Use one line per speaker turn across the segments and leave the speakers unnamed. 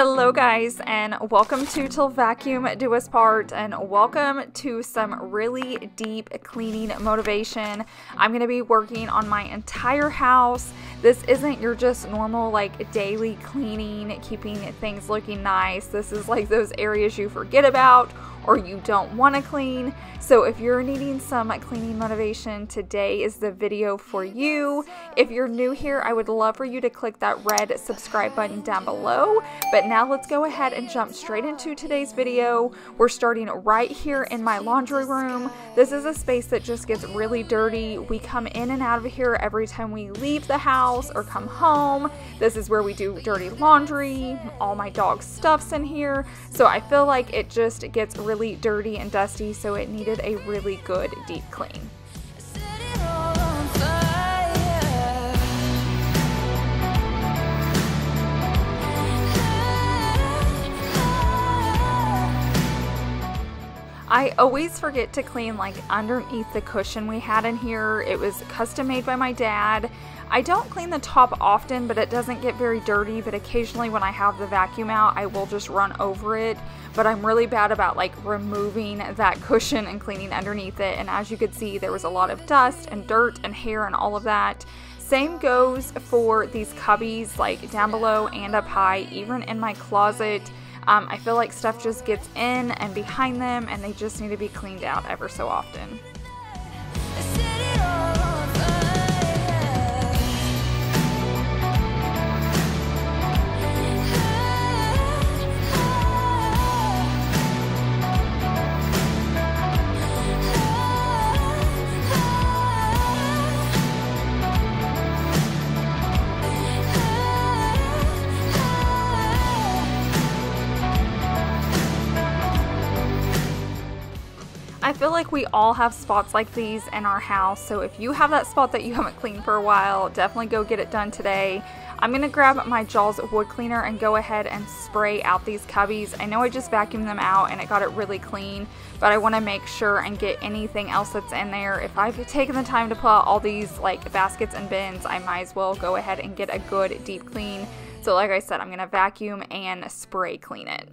Hello, guys, and welcome to Til Vacuum Do Us Part, and welcome to some really deep cleaning motivation. I'm going to be working on my entire house. This isn't your just normal, like, daily cleaning, keeping things looking nice. This is like those areas you forget about or you don't want to clean. So if you're needing some cleaning motivation, today is the video for you. If you're new here, I would love for you to click that red subscribe button down below. But now let's go ahead and jump straight into today's video. We're starting right here in my laundry room. This is a space that just gets really dirty. We come in and out of here every time we leave the house or come home. This is where we do dirty laundry. All my dog stuff's in here. So I feel like it just gets really dirty and dusty, so it needed a really good deep clean. I always forget to clean like underneath the cushion we had in here. It was custom made by my dad. I don't clean the top often, but it doesn't get very dirty, but occasionally when I have the vacuum out, I will just run over it. But I'm really bad about like removing that cushion and cleaning underneath it. And as you could see, there was a lot of dust and dirt and hair and all of that. Same goes for these cubbies like down below and up high, even in my closet. Um, I feel like stuff just gets in and behind them and they just need to be cleaned out ever so often. We all have spots like these in our house, so if you have that spot that you haven't cleaned for a while, definitely go get it done today. I'm going to grab my Jaws wood cleaner and go ahead and spray out these cubbies. I know I just vacuumed them out and it got it really clean, but I want to make sure and get anything else that's in there. If I've taken the time to put all these like baskets and bins, I might as well go ahead and get a good deep clean. So like I said, I'm going to vacuum and spray clean it.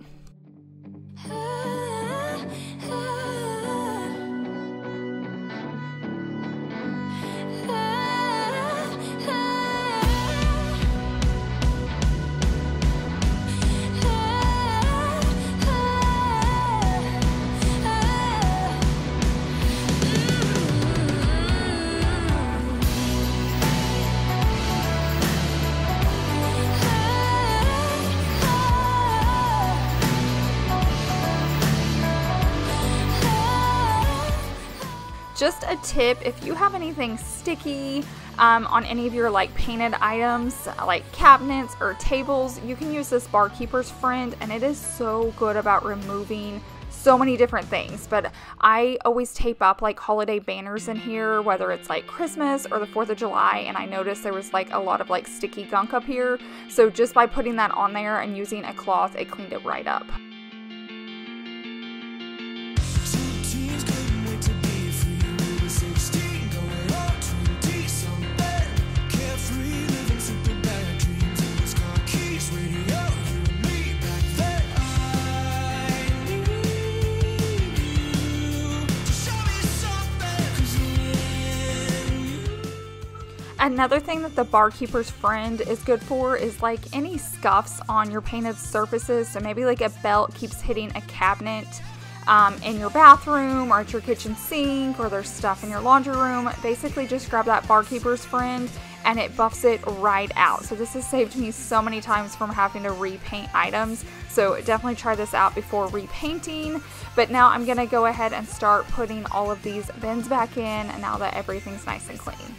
Just a tip if you have anything sticky um, on any of your like painted items like cabinets or tables you can use this Bar Keepers Friend and it is so good about removing so many different things. But i always tape up like holiday banners in here whether it's like christmas or the 4th of july and i noticed there was like a lot of like sticky gunk up here. So just by putting that on there and using a cloth it cleaned it right up Another thing that the Bar Keepers Friend is good for is like any scuffs on your painted surfaces. So maybe like a belt keeps hitting a cabinet um, in your bathroom or at your kitchen sink or there's stuff in your laundry room. Basically just grab that Bar Keepers Friend and it buffs it right out. So this has saved me so many times from having to repaint items. So definitely try this out before repainting. But now I'm gonna go ahead and start putting all of these bins back in now that everything's nice and clean.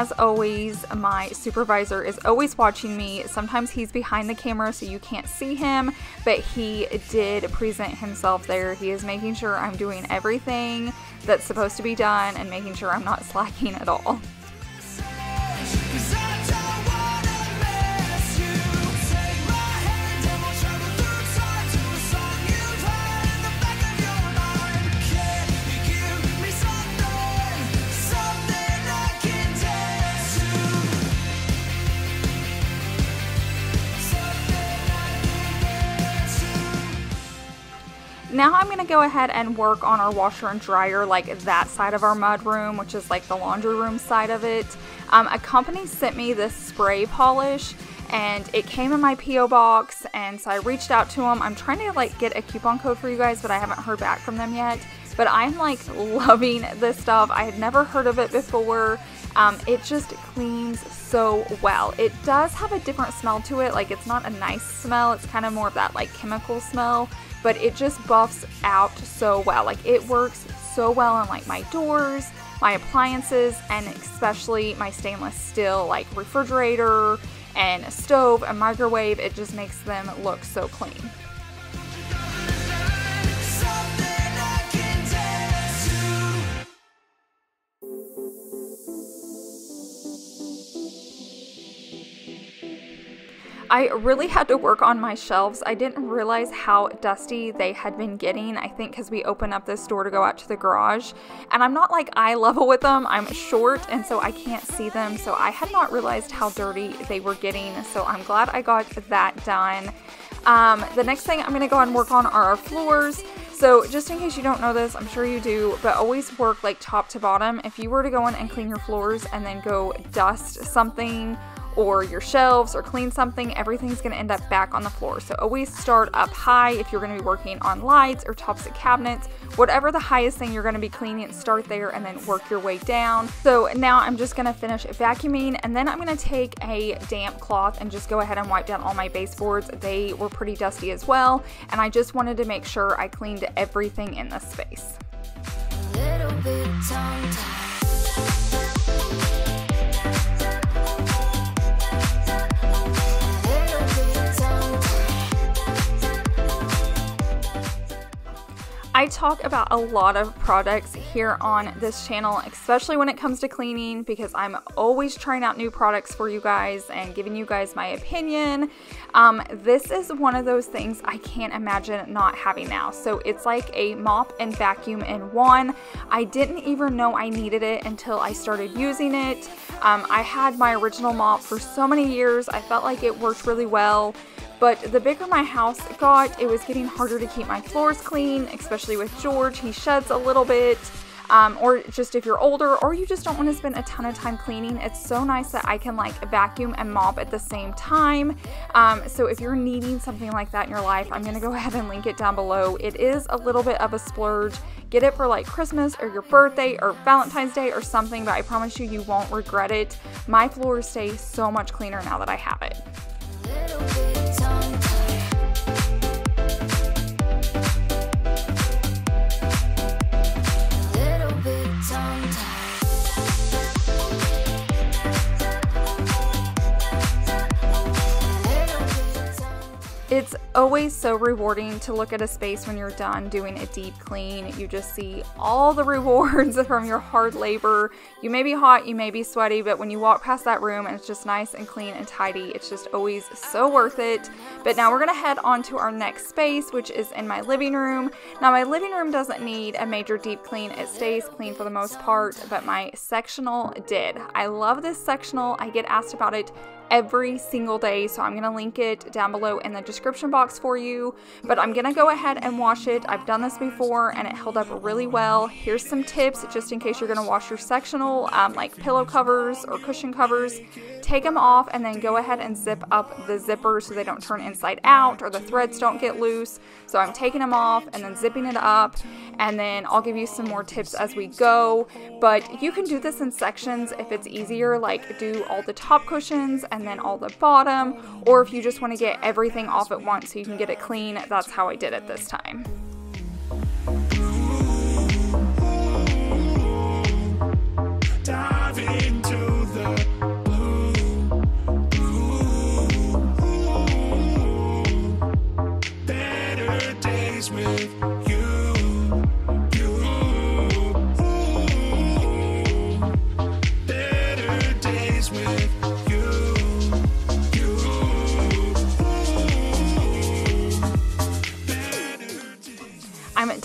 As always, my supervisor is always watching me. Sometimes he's behind the camera so you can't see him, but he did present himself there. He is making sure I'm doing everything that's supposed to be done and making sure I'm not slacking at all. Now I'm gonna go ahead and work on our washer and dryer, like that side of our mud room, which is like the laundry room side of it. Um, a company sent me this spray polish and it came in my PO box and so I reached out to them. I'm trying to like get a coupon code for you guys, but I haven't heard back from them yet. But I'm like loving this stuff. I had never heard of it before. Um, it just cleans so well. It does have a different smell to it. Like it's not a nice smell. It's kind of more of that like chemical smell, but it just buffs out so well. Like it works so well on like my doors, my appliances, and especially my stainless steel like refrigerator and a stove, a microwave. It just makes them look so clean. I really had to work on my shelves. I didn't realize how dusty they had been getting. I think because we opened up this door to go out to the garage. And I'm not like eye level with them. I'm short and so I can't see them. So I had not realized how dirty they were getting. So I'm glad I got that done. Um, the next thing I'm going to go and work on are our floors. So just in case you don't know this, I'm sure you do, but always work like top to bottom. If you were to go in and clean your floors and then go dust something or your shelves or clean something, everything's going to end up back on the floor. So always start up high if you're going to be working on lights or tops of cabinets. Whatever the highest thing you're going to be cleaning, start there and then work your way down. So now I'm just going to finish vacuuming and then I'm going to take a damp cloth and just go ahead and wipe down all my baseboards. They were pretty dusty as well and I just wanted to make sure I cleaned everything in this space. I talk about a lot of products here on this channel, especially when it comes to cleaning, because I'm always trying out new products for you guys and giving you guys my opinion. Um, this is one of those things I can't imagine not having now. So it's like a mop and vacuum in one. I didn't even know I needed it until I started using it. Um, I had my original mop for so many years. I felt like it worked really well. But the bigger my house got, it was getting harder to keep my floors clean, especially with George. He sheds a little bit. Um, or just if you're older or you just don't want to spend a ton of time cleaning, it's so nice that I can like vacuum and mop at the same time. Um, so if you're needing something like that in your life, I'm going to go ahead and link it down below. It is a little bit of a splurge. Get it for like Christmas or your birthday or Valentine's Day or something, but I promise you, you won't regret it. My floors stay so much cleaner now that I have it. It's always so rewarding to look at a space when you're done doing a deep clean. You just see all the rewards from your hard labor. You may be hot, you may be sweaty, but when you walk past that room and it's just nice and clean and tidy, it's just always so worth it. But now we're gonna head on to our next space, which is in my living room. Now my living room doesn't need a major deep clean. It stays clean for the most part, but my sectional did. I love this sectional. I get asked about it every single day. So I'm to link it down below in the description box for you. But I'm to go ahead and wash it. I've done this before and it held up really well. Here's some tips just in case you're to wash your sectional, um, like pillow covers or cushion covers. Take them off and then go ahead and zip up the zipper so they don't turn inside out or the threads don't get loose. So I'm taking them off and then zipping it up and then I'll give you some more tips as we go. But you can do this in sections if it's easier, like do all the top cushions and then all the bottom, or if you just want to get everything off at once so you can get it clean, that's how I did it this time. place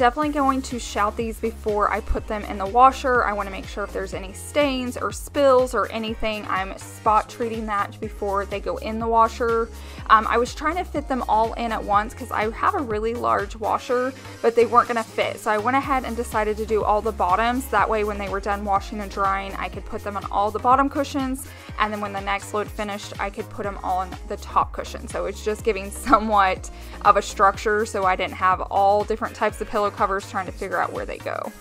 definitely going to shout these before I put them in the washer. I want to make sure if there's any stains or spills or anything, I'm spot treating that before they go in the washer. Um, I was trying to fit them all in at once because I have a really large washer, but they weren't going to fit. So I went ahead and decided to do all the bottoms. That way when they were done washing and drying, I could put them on all the bottom cushions. And then when the next load finished, I could put them on the top cushion. So it's just giving somewhat of a structure so I didn't have all different types of pillow covers trying to figure out where they go.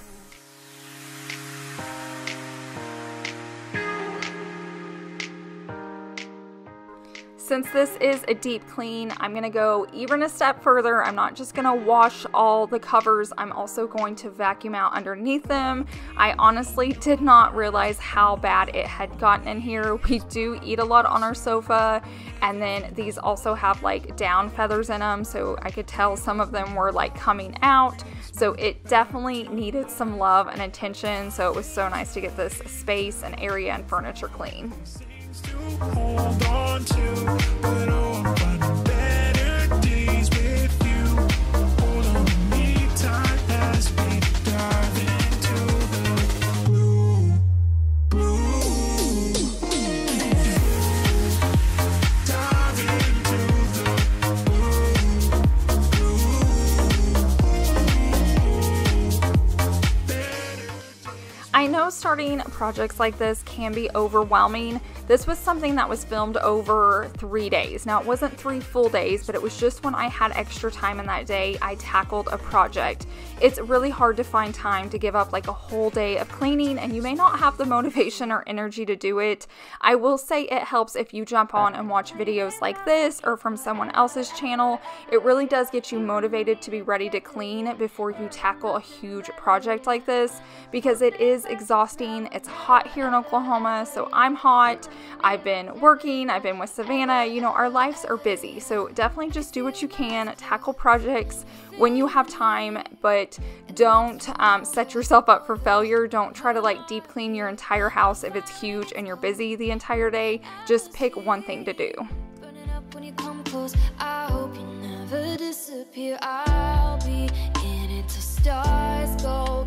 Since this is a deep clean, I'm to go even a step further. I'm not just to wash all the covers, I'm also going to vacuum out underneath them. I honestly did not realize how bad it had gotten in here. We do eat a lot on our sofa, and then these also have like down feathers in them, so I could tell some of them were like coming out. So it definitely needed some love and attention, so it was so nice to get this space and area and furniture clean oh. I know starting projects like this can be overwhelming this was something that was filmed over three days. Now, it wasn't three full days, but it was just when I had extra time in that day, I tackled a project. It's really hard to find time to give up like a whole day of cleaning, and you may not have the motivation or energy to do it. I will say it helps if you jump on and watch videos like this or from someone else's channel. It really does get you motivated to be ready to clean before you tackle a huge project like this because it is exhausting. It's hot here in Oklahoma, so I'm hot. I've been working, I've been with Savannah. You know, our lives are busy. So definitely just do what you can, tackle projects when you have time, but don't um, set yourself up for failure. Don't try to like deep clean your entire house if it's huge and you're busy the entire day. Just pick one thing to do. I'll be in it till stars go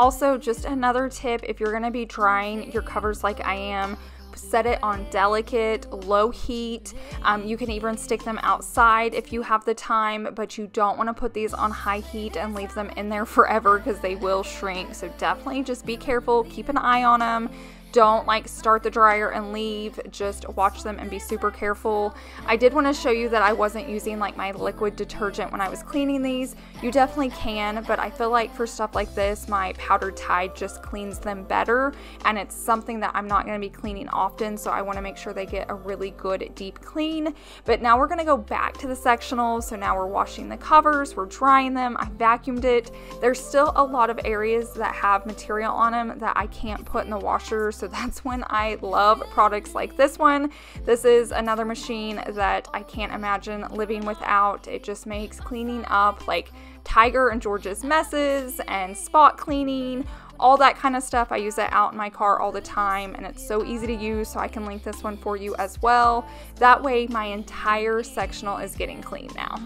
also, just another tip if you're going to be drying your covers like I am, set it on delicate, low heat. Um, you can even stick them outside if you have the time, but you don't want to put these on high heat and leave them in there forever because they will shrink. So definitely just be careful, keep an eye on them don't like start the dryer and leave just watch them and be super careful. I did want to show you that I wasn't using like my liquid detergent when I was cleaning these. You definitely can but I feel like for stuff like this my powdered tide just cleans them better and it's something that I'm not going to be cleaning often so I want to make sure they get a really good deep clean. But now we're going to go back to the sectional so now we're washing the covers we're drying them I vacuumed it. There's still a lot of areas that have material on them that I can't put in the washer so that's when I love products like this one. This is another machine that I can't imagine living without. It just makes cleaning up like Tiger and George's messes and spot cleaning, all that kind of stuff. I use it out in my car all the time and it's so easy to use so I can link this one for you as well. That way my entire sectional is getting clean now.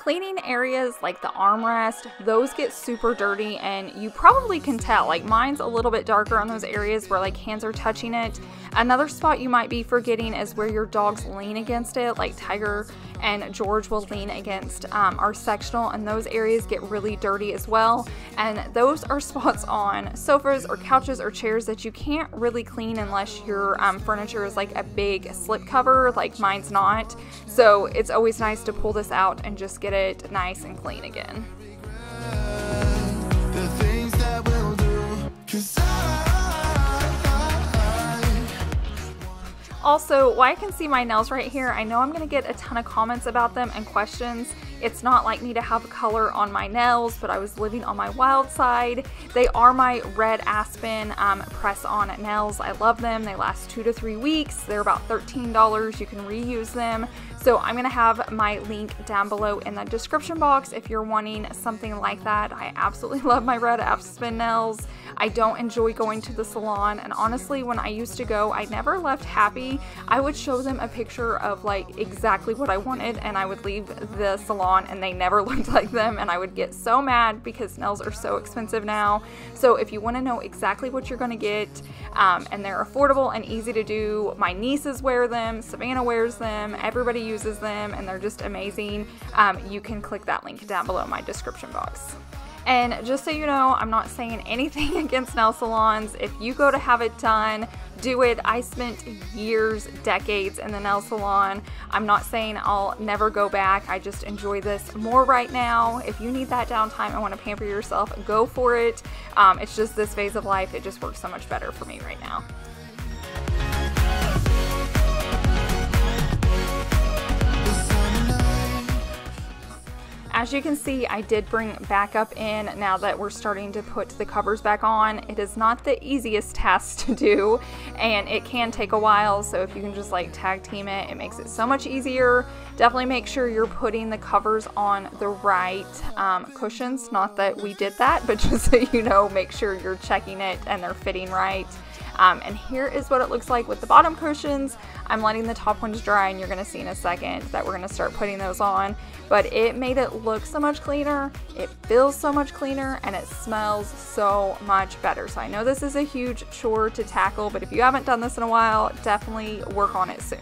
Cleaning areas like the armrest, those get super dirty and you probably can tell. Like mine's a little bit darker on those areas where like hands are touching it. Another spot you might be forgetting is where your dogs lean against it, like Tiger and George will lean against um, our sectional, and those areas get really dirty as well. And those are spots on sofas or couches or chairs that you can't really clean unless your um, furniture is like a big slip cover, like mine's not. So it's always nice to pull this out and just get it nice and clean again. Also, why I can see my nails right here, I know I'm to get a ton of comments about them and questions. It's not like me to have a color on my nails, but I was living on my wild side. They are my red aspen um, press-on nails. I love them. They last two to three weeks. They're about $13. You can reuse them. So I'm to have my link down below in the description box if you're wanting something like that. I absolutely love my red aspen nails. I don't enjoy going to the salon and honestly when I used to go I never left happy. I would show them a picture of like exactly what I wanted and I would leave the salon and they never looked like them and I would get so mad because nails are so expensive now. So if you want to know exactly what you're going to get um, and they're affordable and easy to do, my nieces wear them, Savannah wears them, everybody uses them and they're just amazing. Um, you can click that link down below my description box. And just so you know, I'm not saying anything against nail salons. If you go to have it done, do it. I spent years, decades in the nail salon. I'm not saying I'll never go back. I just enjoy this more right now. If you need that downtime and want to pamper yourself, go for it. Um, it's just this phase of life. It just works so much better for me right now. As you can see, I did bring backup in now that we're starting to put the covers back on. It is not the easiest task to do and it can take a while. So if you can just like tag team it, it makes it so much easier. Definitely make sure you're putting the covers on the right um, cushions. Not that we did that, but just so you know, make sure you're checking it and they're fitting right. Um, and here is what it looks like with the bottom cushions. I'm letting the top ones dry and you're to see in a second that we're to start putting those on. But it made it look so much cleaner, it feels so much cleaner, and it smells so much better. So I know this is a huge chore to tackle, but if you haven't done this in a while, definitely work on it soon.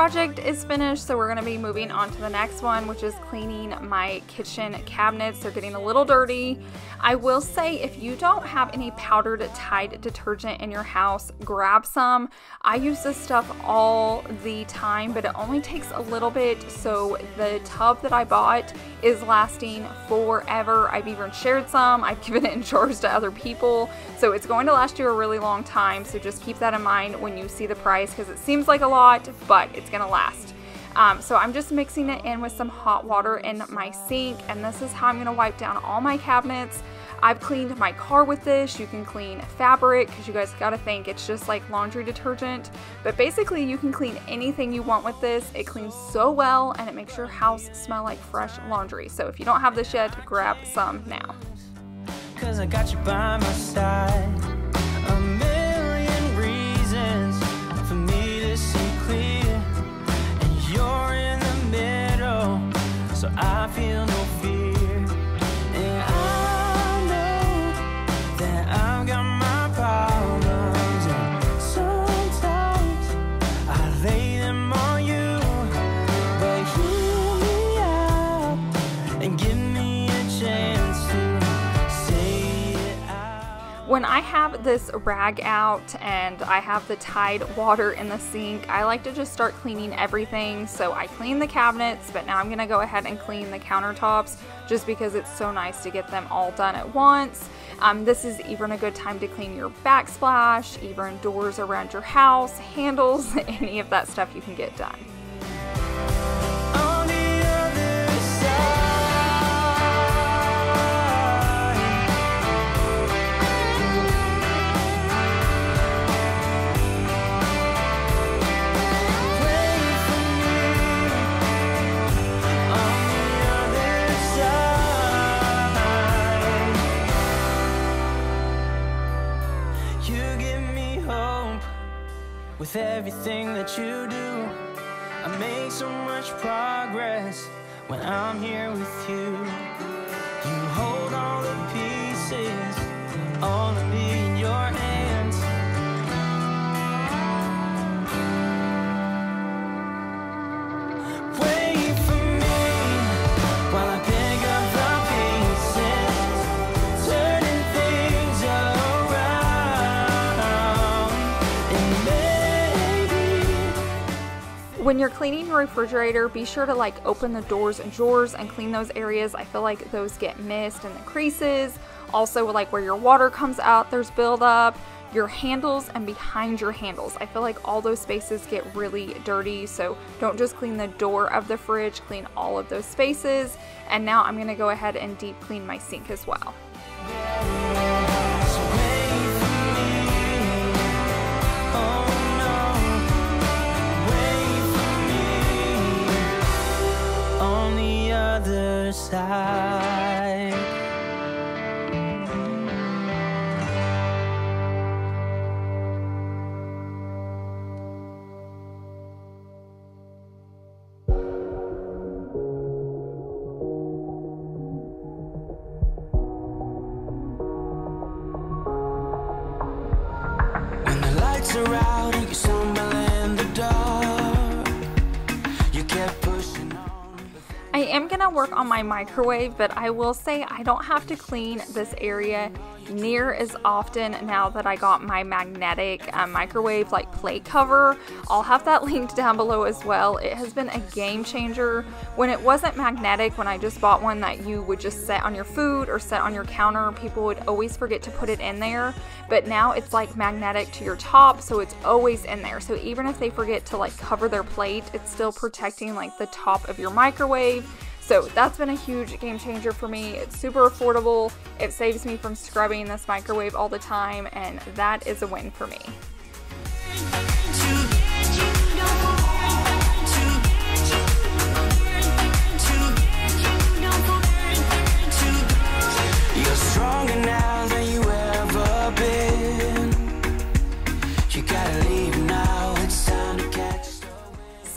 Project is finished, so we're gonna be moving on to the next one, which is cleaning my kitchen cabinets. They're getting a little dirty. I will say if you don't have any powdered Tide detergent in your house, grab some. I use this stuff all the time, but it only takes a little bit. So the tub that I bought is lasting forever. I've even shared some. I've given it in jars to other people. So it's going to last you a really long time. So just keep that in mind when you see the price because it seems like a lot lot, but it's gonna last. Um, so I'm just mixing it in with some hot water in my sink and this is how I'm gonna wipe down all my cabinets. I've cleaned my car with this. You can clean fabric because you guys gotta think it's just like laundry detergent. But basically you can clean anything you want with this. It cleans so well and it makes your house smell like fresh laundry. So if you don't have this yet, grab some now. I have this rag out and I have the Tide water in the sink, I like to just start cleaning everything. So I clean the cabinets, but now I'm gonna go ahead and clean the countertops just because it's so nice to get them all done at once. Um, this is even a good time to clean your backsplash, even doors around your house, handles, any of that stuff you can get done.
Everything that you do. I make so much progress when I'm here with you.
When you're cleaning your refrigerator, be sure to like open the doors and drawers and clean those areas. I feel like those get missed in the creases. Also, like where your water comes out, there's buildup. Your handles and behind your handles. I feel like all those spaces get really dirty, so don't just clean the door of the fridge, clean all of those spaces. And now I'm gonna go ahead and deep clean my sink as well.
Other side. On
my microwave, but I will say I don't have to clean this area near as often now that I got my magnetic um, microwave like plate cover. I'll have that linked down below as well. It has been a game changer. When it wasn't magnetic, when I just bought one that you would just set on your food or set on your counter, people would always forget to put it in there. But now it's like magnetic to your top, so it's always in there. So even if they forget to like cover their plate, it's still protecting like the top of your microwave. So that's been a huge game changer for me. It's super affordable. It saves me from scrubbing this microwave all the time, and that is a win for me.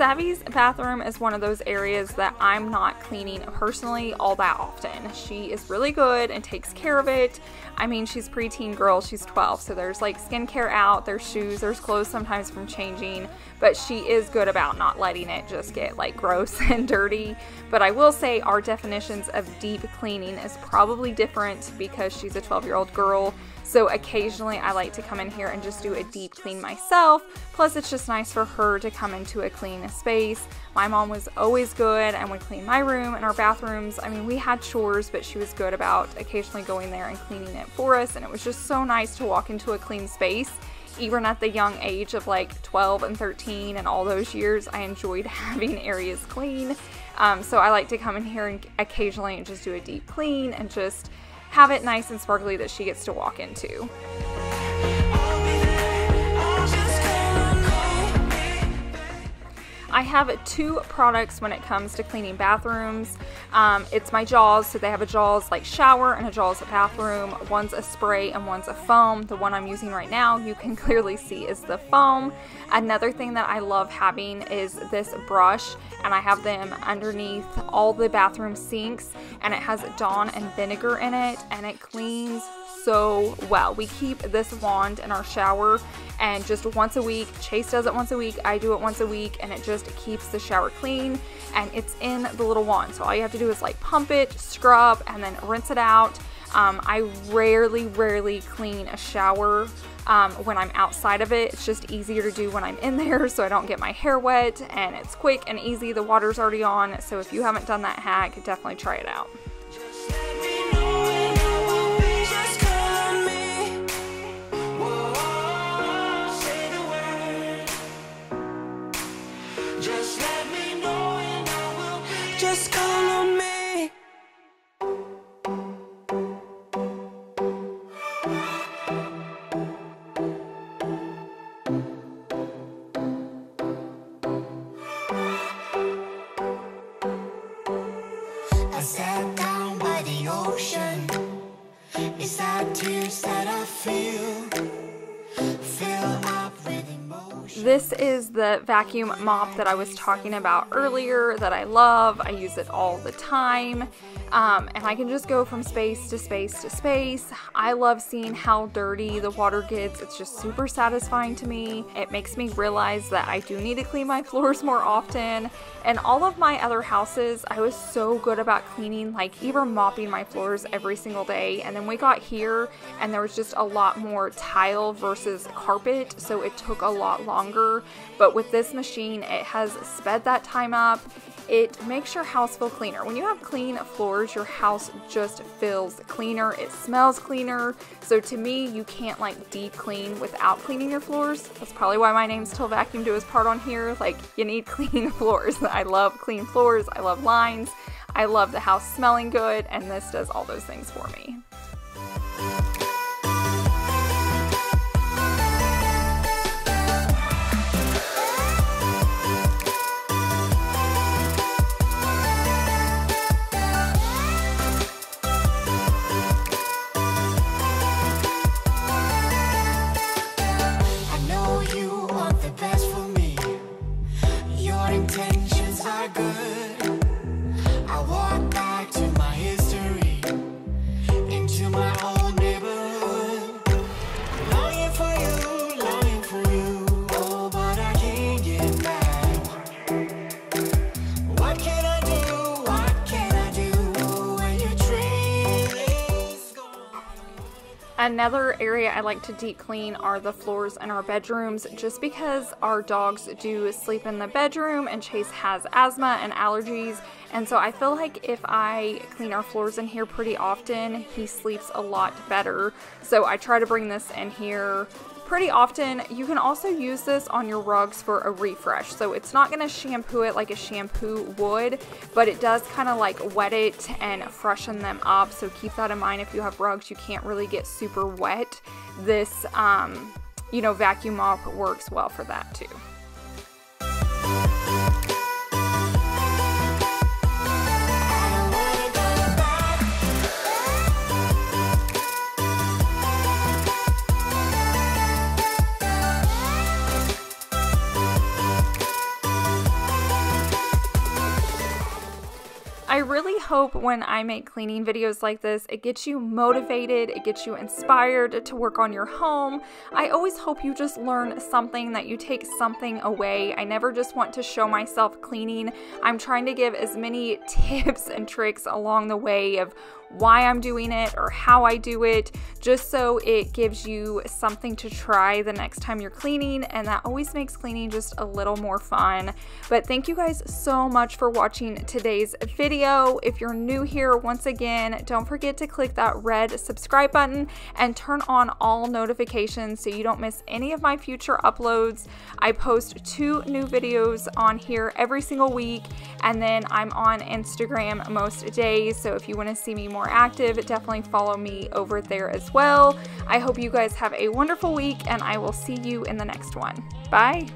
Savvy's bathroom is one of those areas that I'm not cleaning personally all that often. She is really good and takes care of it. I mean, she's preteen girl, she's 12, so there's like skincare out, there's shoes, there's clothes sometimes from changing, but she is good about not letting it just get like gross and dirty. But I will say our definitions of deep cleaning is probably different because she's a 12 year old girl. So occasionally I like to come in here and just do a deep clean myself. Plus, it's just nice for her to come into a clean space. My mom was always good and would clean my room and our bathrooms. I mean, we had chores, but she was good about occasionally going there and cleaning it for us. And it was just so nice to walk into a clean space. Even at the young age of like 12 and 13 and all those years, I enjoyed having areas clean. Um, so I like to come in here and occasionally and just do a deep clean and just have it nice and sparkly that she gets to walk into. I have two products when it comes to cleaning bathrooms. Um, it's my Jaws, so they have a Jaws like shower and a Jaws bathroom. One's a spray and one's a foam. The one I'm using right now, you can clearly see is the foam. Another thing that I love having is this brush, and I have them underneath all the bathroom sinks, and it has Dawn and vinegar in it, and it cleans so well. We keep this wand in our shower and just once a week, Chase does it once a week, I do it once a week, and it just keeps the shower clean and it's in the little wand. So all you have to do is like pump it, scrub, and then rinse it out. Um, I rarely, rarely clean a shower um, when I'm outside of it. It's just easier to do when I'm in there so I don't get my hair wet and it's quick and easy. The water's already on. So if you haven't done that hack, definitely try it out. This vacuum mop that I was talking about earlier that I love. I use it all the time. Um, and I can just go from space to space to space. I love seeing how dirty the water gets. It's just super satisfying to me. It makes me realize that I do need to clean my floors more often. And all of my other houses, I was so good about cleaning, like even mopping my floors every single day. And then we got here and there was just a lot more tile versus carpet, so it took a lot longer. But with this machine, it has sped that time up it makes your house feel cleaner. When you have clean floors, your house just feels cleaner. It smells cleaner. So to me, you can't like deep clean without cleaning your floors. That's probably why my name's Til Vacuum Do Us Part on here. Like you need clean floors. I love clean floors. I love lines. I love the house smelling good and this does all those things for me. into my heart. Another area I like to deep clean are the floors in our bedrooms just because our dogs do sleep in the bedroom and Chase has asthma and allergies. And so I feel like if I clean our floors in here pretty often he sleeps a lot better. So I try to bring this in here pretty often. You can also use this on your rugs for a refresh. So it's not to shampoo it like a shampoo would, but it does kind of like wet it and freshen them up. So keep that in mind if you have rugs you can't really get super wet. This, um, you know, vacuum mop works well for that too. Hope when I make cleaning videos like this, it gets you motivated, it gets you inspired to work on your home. I always hope you just learn something, that you take something away. I never just want to show myself cleaning. I'm trying to give as many tips and tricks along the way of why I'm doing it or how I do it, just so it gives you something to try the next time you're cleaning, and that always makes cleaning just a little more fun. But thank you guys so much for watching today's video. If you're new here, once again, don't forget to click that red subscribe button and turn on all notifications so you don't miss any of my future uploads. I post two new videos on here every single week, and then I'm on Instagram most days, so if you want to see me more active, definitely follow me over there as well. I hope you guys have a wonderful week and I will see you in the next one. Bye.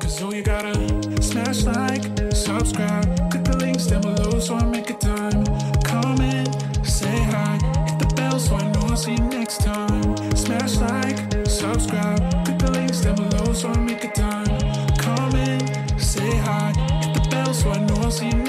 Cause all you gotta smash like, subscribe, click the links down below so I make a time. Comment, say hi, hit the bell so I know I'll see you next time. Smash like, subscribe, see you